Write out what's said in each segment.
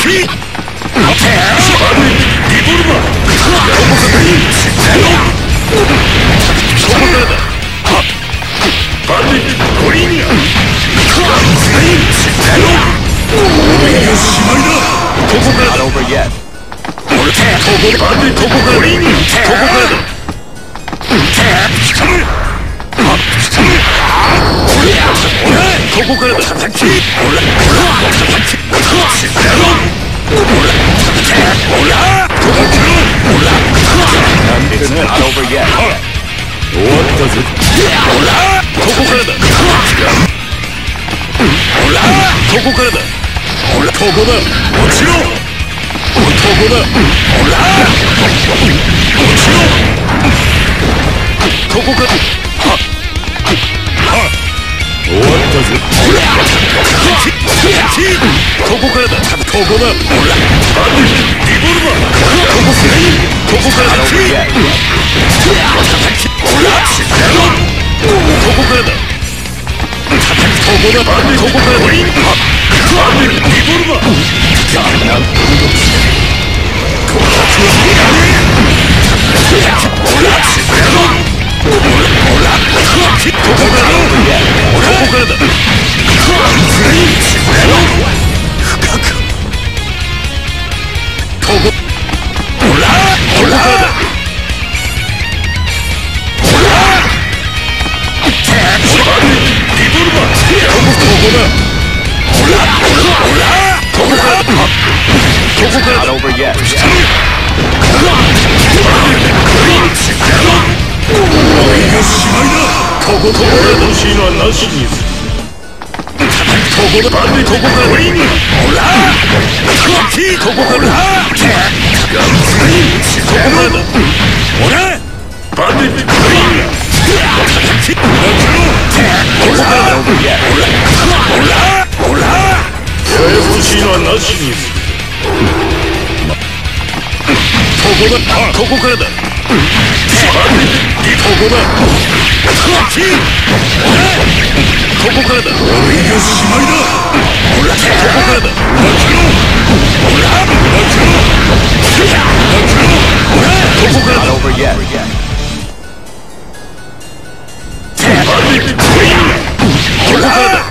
キバディリボルバーそこからだ。ここからだ over yet. ここバディここからだここだ落ちろここだ落ちろここからはっはっ終わったぜここからだ。ここだ。リボルバーここここからだ。ここからだ。ここだ。ここからだ。リボルバーここからだ。ここからだ。深くここほらほらほらリボルバーここここだ。ほらほらここからだ。ここから Not だ。over yet. ここここで欲しいのはなしにするここだバンディここからほらここからここからだほらバンディここからだ Not over yet. ほらほら欲しいのはなしにするここからだここだキーほらここからだ俺がしまいだほらここからだ泣けろほら泣けろ泣けろほらここからだ over yet. バンディここからだ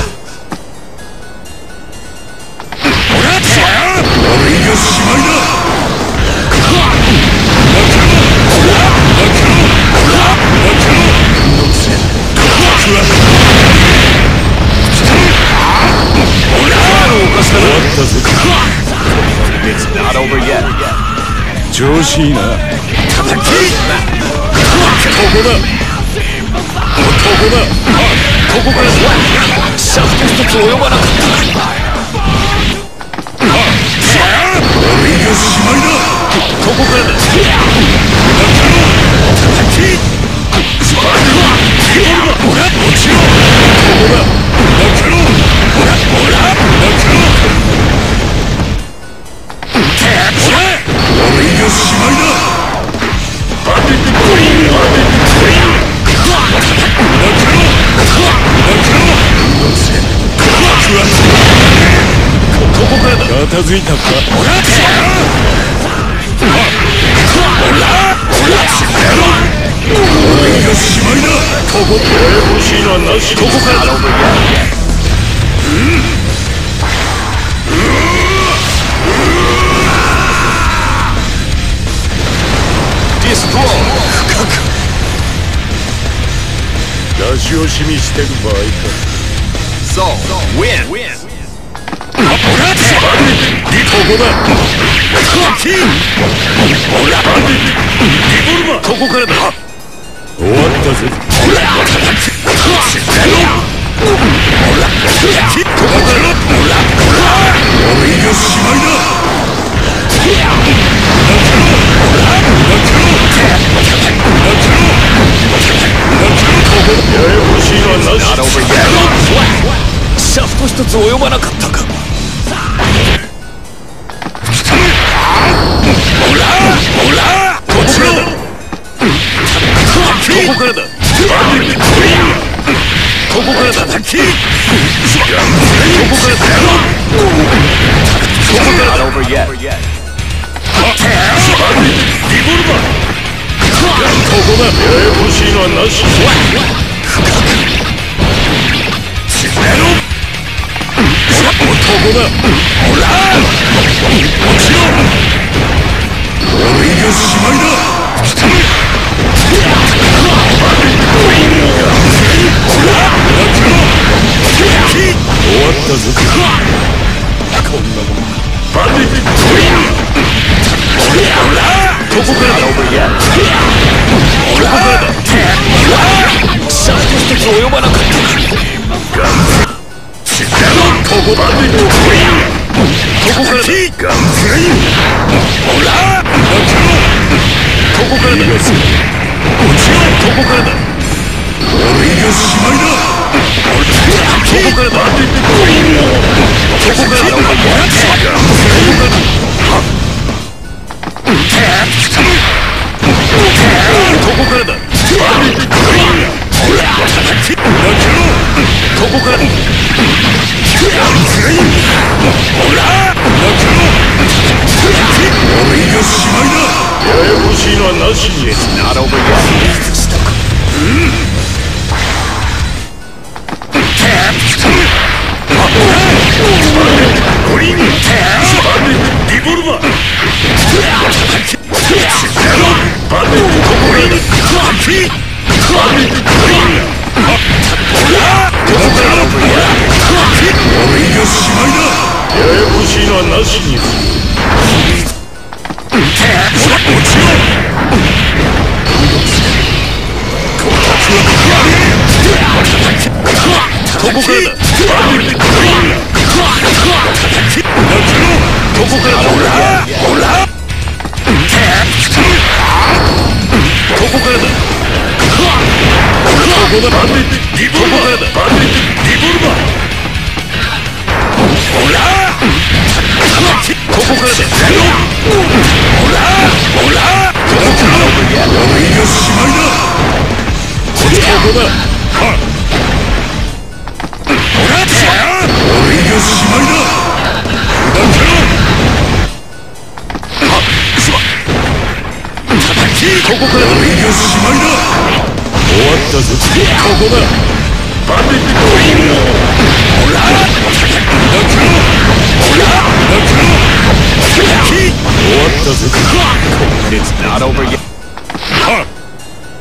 調子いな。叩き。ここだ。ここだ。ここからシャフト一つ及ばなかった。ここからだ叩きスパークリボルバーほら落ちろここだしまいだ。バディッコインバッコイン泣けろ泣けろめんどくせえ食わせこここからだ片付いたかしみしてる場合か。バンディリボルバーここからだ終わったぜがしまいだシャフト一つ及ばなかったかここからだここだややこしいのはなし深く沈めろここだほら落ちろ俺がしまいだ終わったぞこんなもん。バディトイン。ほらここからだ over yet. ここからだシャフト一つ及ばなかったか沈めろここバディトインここからだガンプレインほらここからだ落ちろここからだ俺がしまいだここからだここからだここからだはなしに Not over yet. ゴリンリボルバーバディここからだ。ここだバンディリボルバーだバディリボルバーほらここからだ。ほらほらここからだ俺がしまいだここだはほら俺がしまいだ砕けろはっすま叩きここからだ俺がしまいたぞ。ここだバディビトインほら叩き砕けろほら砕けろ叩き終わったぞ。It's not over yet. はっ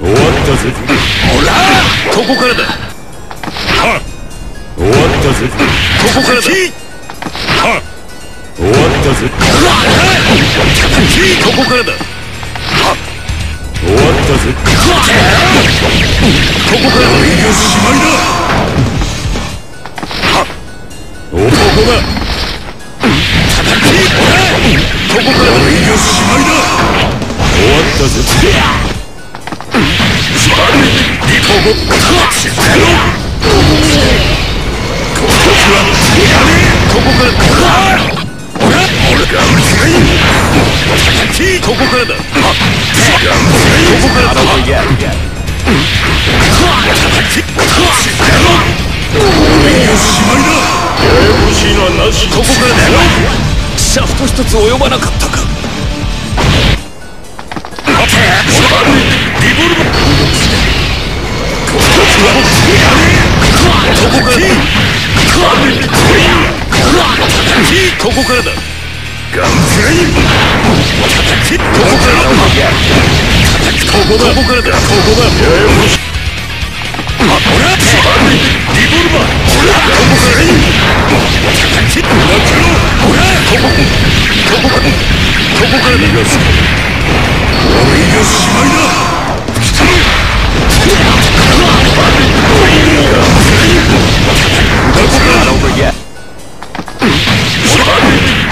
終わったぜほらここからだ終わったぜここからだ終わったぜここからだ終わったぜここからだ俺がしまいだおここだ叩きほらここからだ俺がしまいだ終わったぜバディリコゴ沈めろここはここからほらほらここからだ。ここからだここからだシャフト一つ及ばなかったかここからだガンプレイン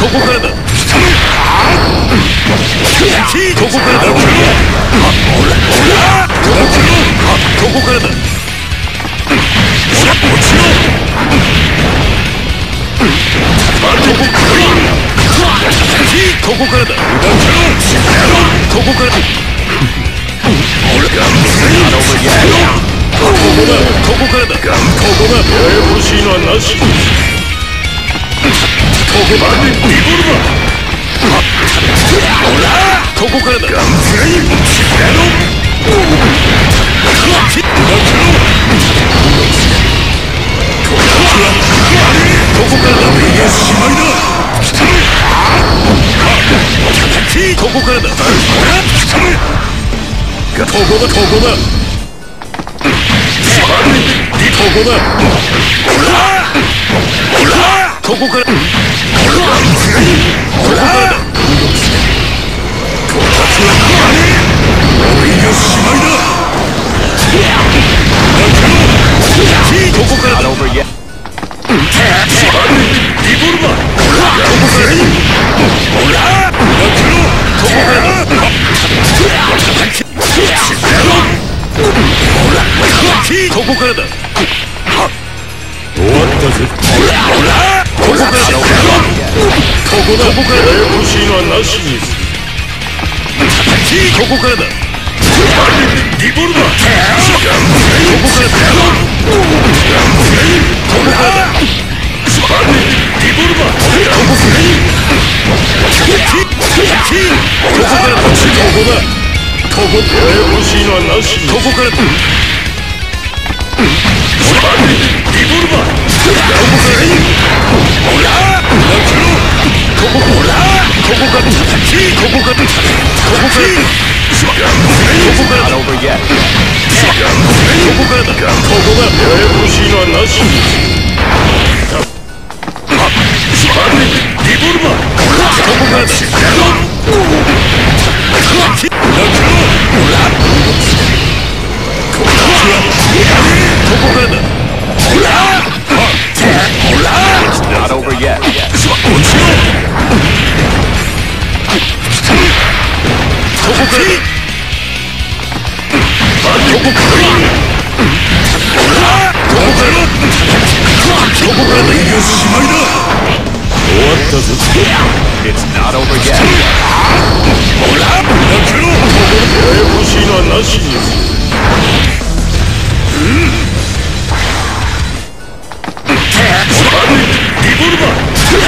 ここからだ。ここからだ。ここからだ。ここからだ。ここからだ。Not over yet. ここだ。ここからだ。ここだ。ややこしいのはなし。ここからだ。ガンプレイやろここからだいやしまいだここからだここだここだここだここからここからだいやしまいだここからだリボルバーここからここからここからだ。終わったぜここからだ。ここだ。ここからだ。ややこしいのはなしにするここからだ。リボルバーここからだ。ここからだ。リボルバーここここからだ。ここだ。ここややこしいのはなしにここからだ。リボルバーここからだ。ここだややこしいのはなしにリボルバーここからだここからだ Not over yet. ここから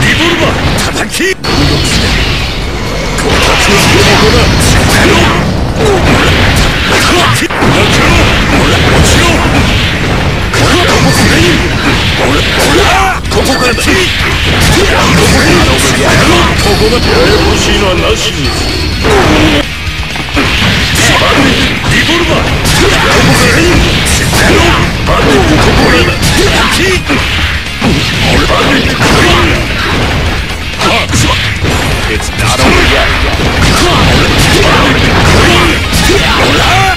リボルバー叩きここここからだこここだややこしいのはなしにするリボルバーここからバンここからだ俺バン It's not over yet.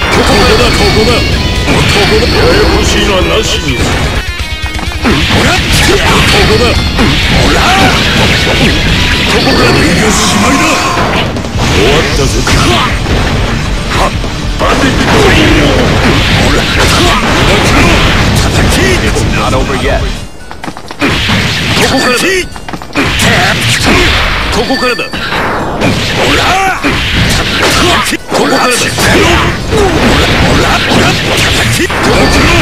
ここだここだここだややこしいのはなしに not over yet. ここからだここからだほらここからだほらほら叩きこの俺がしまいだ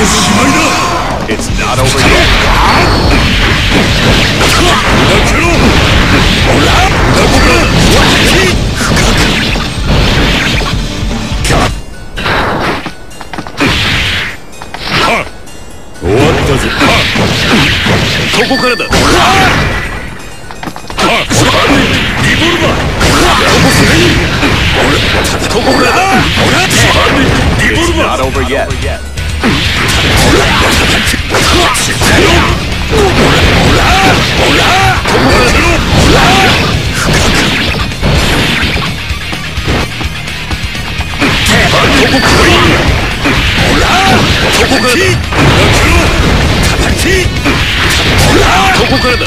It's not over yet. 開けろほらどこから叩き深くはっ終わったぜはっこからだここからだ It's not over yet. ここからだ。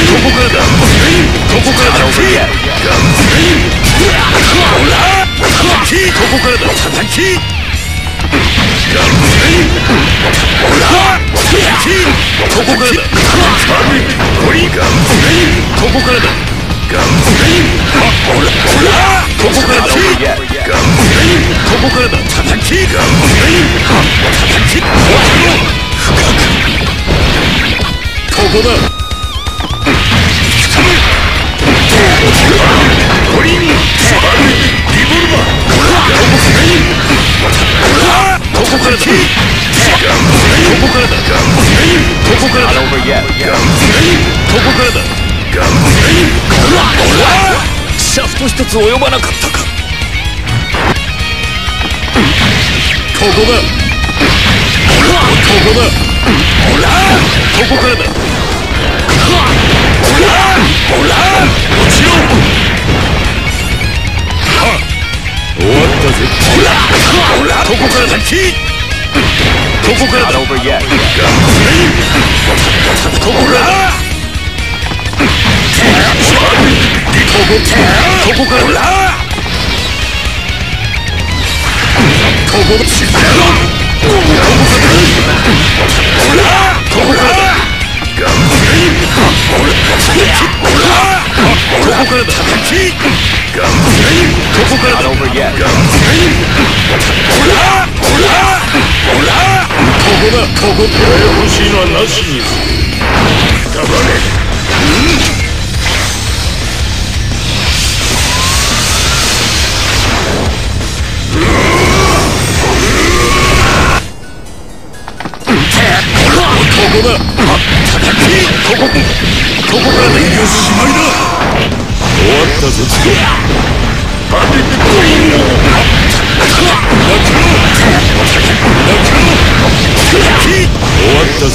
ここだ。ここからだ。ガンプレイここからだ。ここから Not だ。over yet. ガンプレイここからだ。ガンプレイほらほらシャフト一つ及ばなかったかここだ。ほらここだ。ほらここからだ。ほらほら落ちろったぜほらほらここからだきここからだ over yet. こからここからここだ知ってろここからここからガンプレイここからだここからだここだここしいのはなしにくたばれここだ。ここここからだよしまいだ終わったぞ。バディコイン泣きろ泣きろ終わったぞ。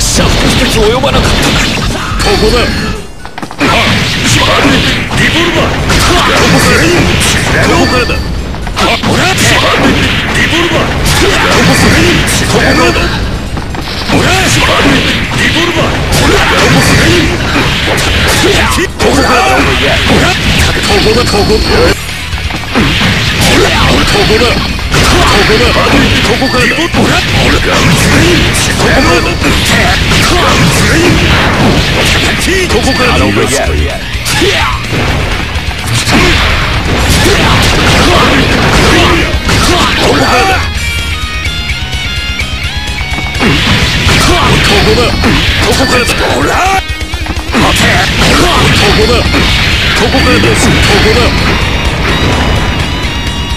シャフト一つ及ばなかったここだはバディリボルバーここからここからだはほらバディリボルバーここすねここからだほらバディリボルバーほらここすねここから。だここだここからだほらほらガンプレイここからだガンプレイここから Not だ over yet. ここからだここからだここからだほら待てここだここからだここだ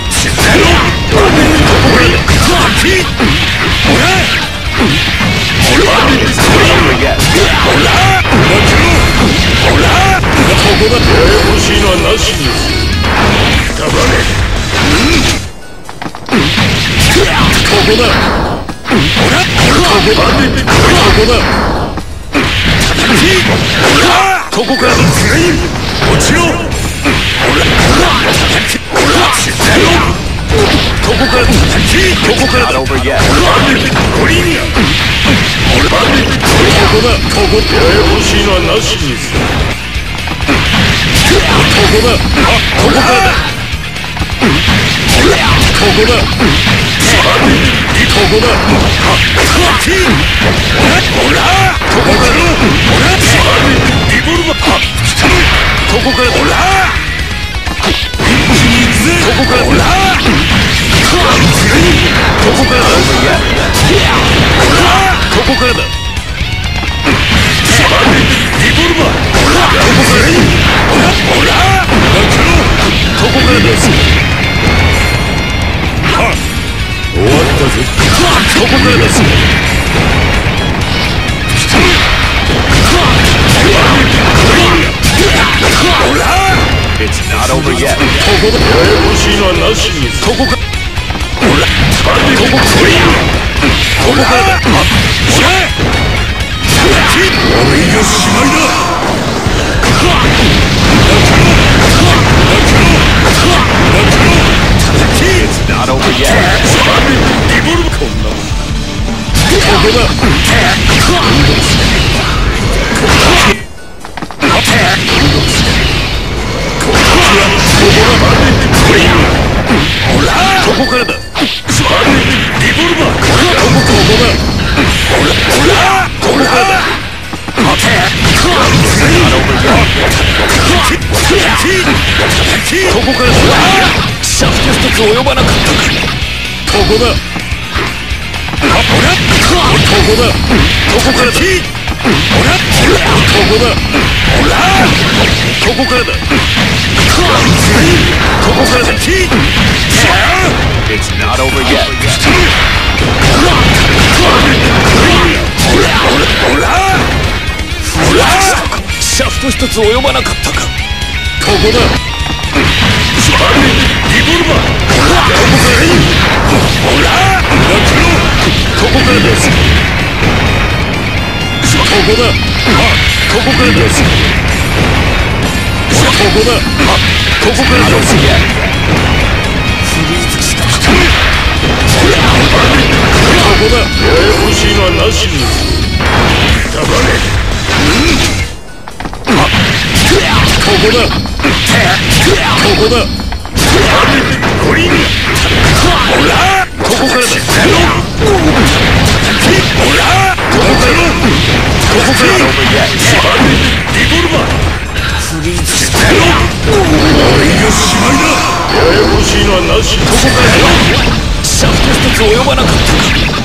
知ってろここからだきほらほら It's not over yet. ほら待ちろほらここだ欲しいのはなしにばれここだほらここだここだここからだ落ちろここからここから Not だ over yet. ゴリンガ俺ここだここややこしいのはなしにするここだあここからだここだここだほらここからほらリボルバーここからほらここからほらここからだここからだほら It's not over yet. ここややこしいのはなしにここかここここからだほら俺がしまいだここからだシャフト一つ及ばなかったかここだほらここだここからだほらここだほらここからだここからだ It's not over yet. ほらほらほらシャフト一つ及ばなかったかここだ。リボルバーほらここからほらここからですここだ。あここからですここだ。あここからですフリーズしたほらここだ。ややこしいのはなしに黙れここだ。ここだ。ゴリンほらここからだ。ほらここからだ。ここからだ。Over yet. リボルバーフリーズしてやろ俺がしまいだ。ややこしいのはなしここからだ。シャフト一つ及ばなかった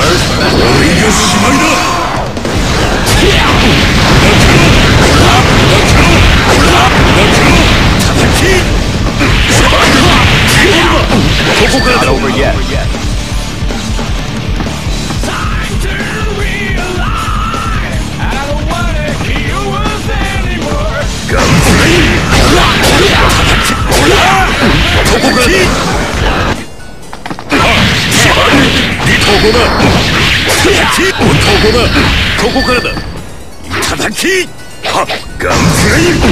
ここから Not だここからだ。ここだ。ここだここからだ。叩叩き。はガンフレイこ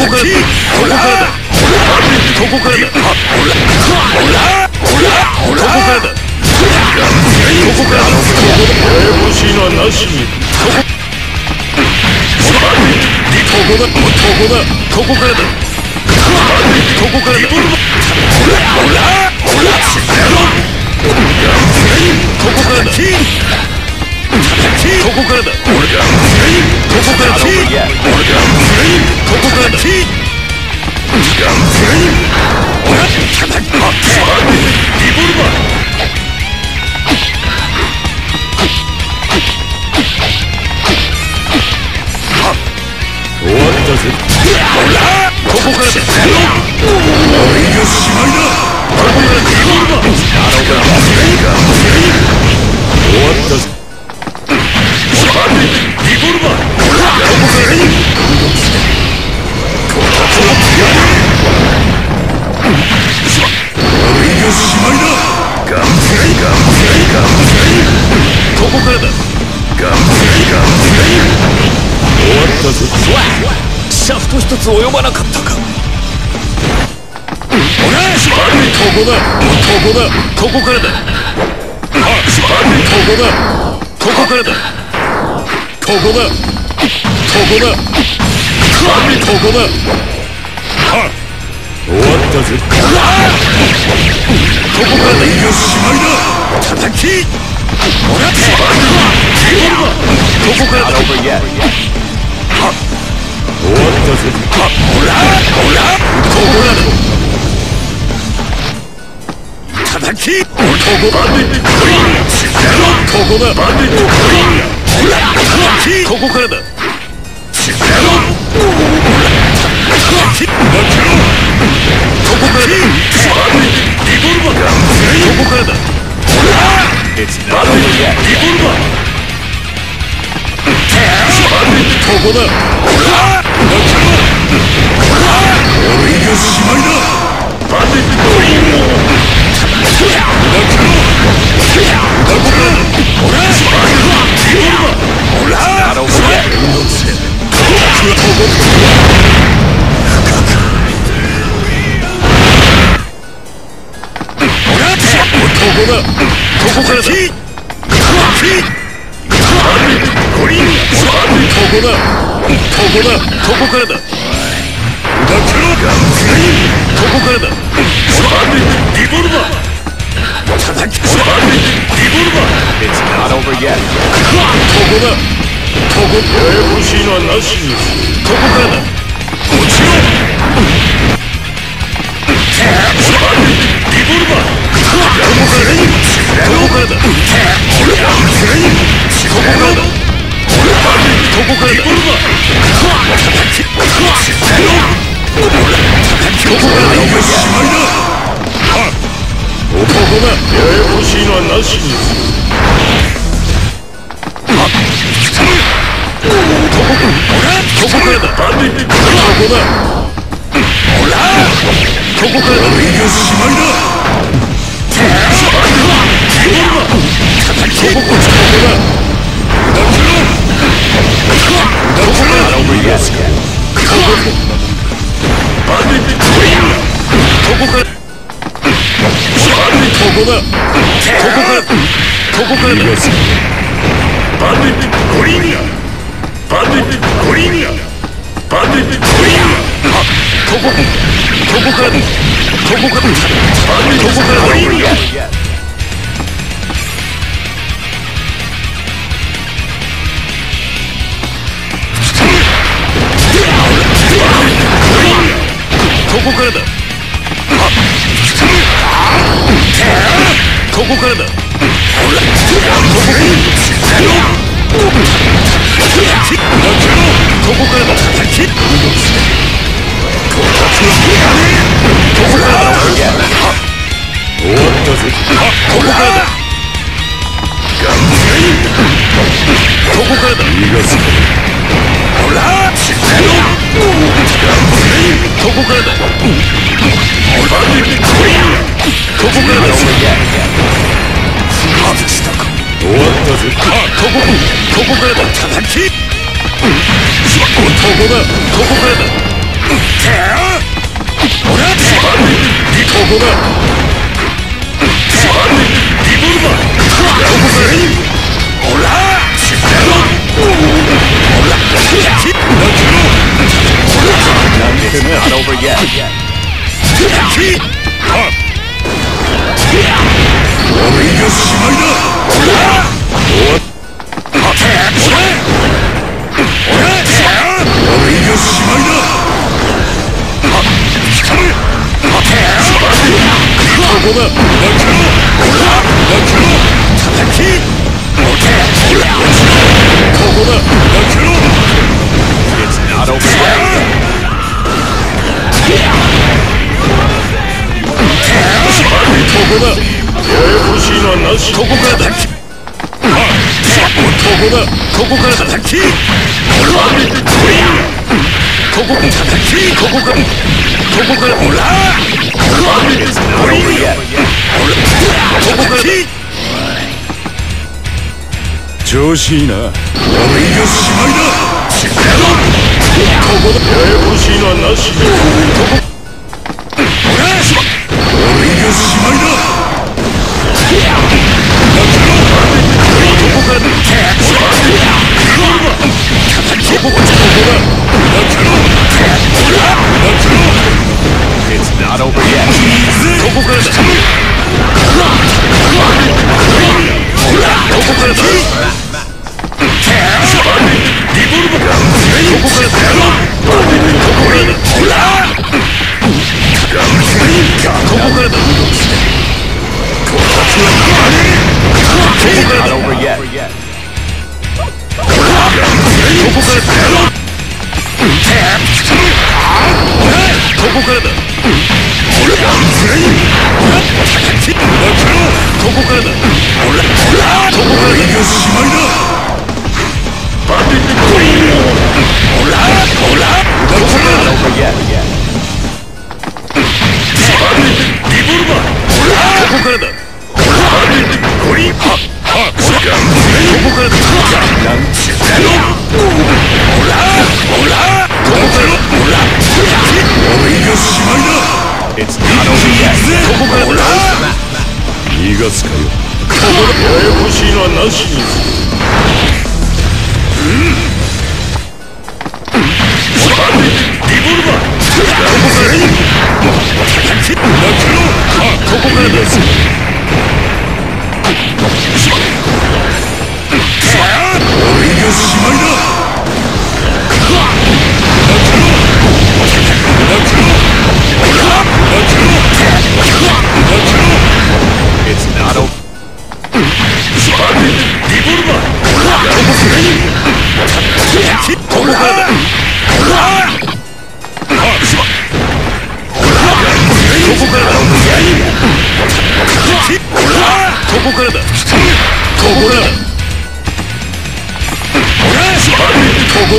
こからだ。ここからだ。ここからだ。はっほらほらほらここからだ。ガンフレイここからだ。ややこしいのはなしにここここだ。ここだここからだ。ここからだ。ほらほらほらここからだ。ここからだここからだここからだリボルバー終わったぜここからここだ。ここだ。ここからだ。あここだ。ここからだ。ここだ。ここだ。ここだ。あ終わったぜ。ここからだ。よしまいだ。叩き。ほらここからだ。yet. 終わったぜ。ほらほらここからだ叩きここバンディットクリーンここだバンディットクリーンほら叩きここからだここからだここからだここだ俺よしまいだバディットクリーンほら Not over yet. ここだここからだここだここだここからだだけろここからだリボルバー叩きリボルバー It's not over yet. ここからだ落ちろリボルバーここからここからだここからだここからだリボルバー叩きここからだよしまいだややこしいのはなしにここからだバンディットここだほらここからだよしまいだここからここだここからここからだバンディットクリーンバンディットクリーンバンディットクリーンあここここからだここからバンディットここからだ Over yet. ここからだここからだ。ここからだ。ここからだ。終わったぜここからだ。ここからだ。逃がすほらここからだここからだここここからだこだリボルバーこかこかららこから調子いいな。俺がしまいだ。ここだ。ややこしいのはなしだ。issues.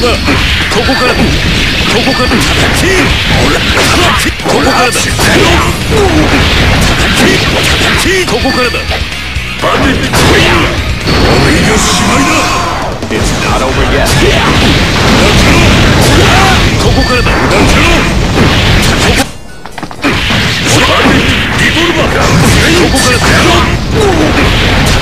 だ。ここからここから叩きここからだ。叩きここからだ。バディットイン俺がしまいだ。It's not over yet ここからだ。油断しろバディリボルバーここからだ。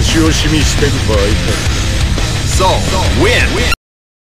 足惜しみしてる場合か So!